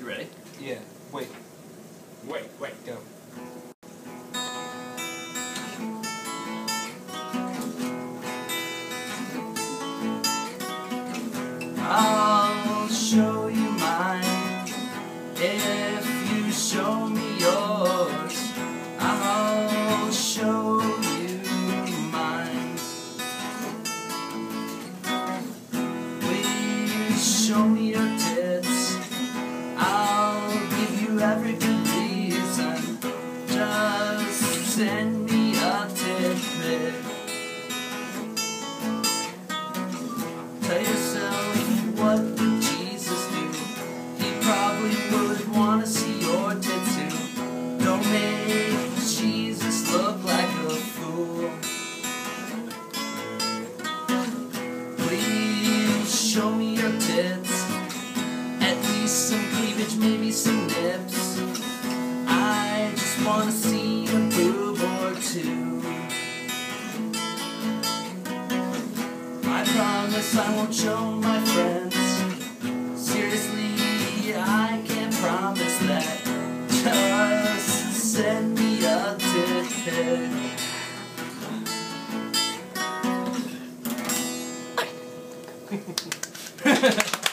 You ready? Yeah. Wait. Wait, wait. Go. I'll show you mine if you show me yours. I'll show you mine. Please show me your send me a tidbit. Tell yourself, what would Jesus do? He probably would want to see your tits too. Don't make Jesus look like a fool. Please show me your tits. At least some cleavage, maybe some nips. Promise I won't show my friends. Seriously, I can't promise that. Just send me a tit pic.